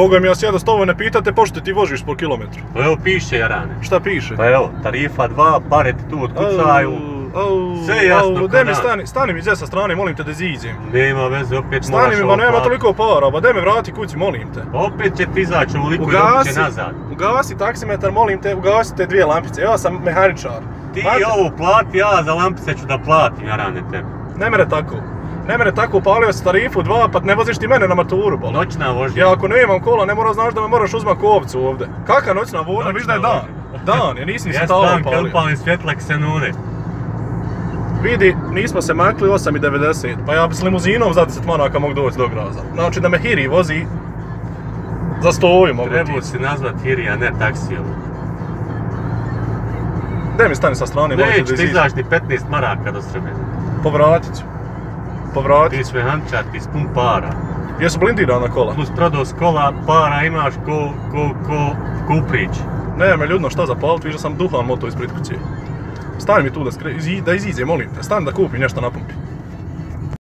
Boga mi ja sjeda s tobom ne pitate pošto ti vožiš po kilometru. Pa evo piše Jarane. Šta piše? Pa evo, tarifa 2, pare ti tu otkucaju. Sve jasno au, mi stani, stani mi sa strane, molim te da iziđem. Nema veze, opet moraš Stani mi, ma nema toliko para, ba daj me vrati kući, molim te. Pa Opet će ti izaći ovoliko i će nazad. ugasi taksimetar, molim te, ugasi te dvije lampice, ja sam mehaničar. Ti Znate, ovo plati, ja za lampice ću da platim, Jarane tebe. Ne mere tako. Ne mere tako, upalio si tarifu dva, pa ne voziš ti mene na maturu, bol. Noćna vožnja. Ja ako ne imam kola, ne mora znaš da me moraš uzmat kovcu ovdje. Kaka noćna vožnja, viš da je dan. Dan, ja nisam ni Ja svjetalo stan upalio. upalim svjetla ksenune. Vidi, nismo se makli 8,90, pa ja bi s limuzinom za 10 manaka mogu doći do graza. Znači da me Hiri vozi za stoju mogu Trebao si nazvat Hiri, a ne taksijevu. Daj mi stani sa strane, Neće ti izaći ni 15 maraka do Srbije. Povratit ću. Povratit Ti ću. si mehančar, ti si pun para. Jesu blindirana kola? Plus prodao s kola, para imaš ko, ko, ko Kuprić. Ne, me ljudno šta zapalit, viš da sam duhan moto ispred kuće. Stani mi tu da, skre, izi, da iziđe, molim te. Stani da kupim nešto na pumpi.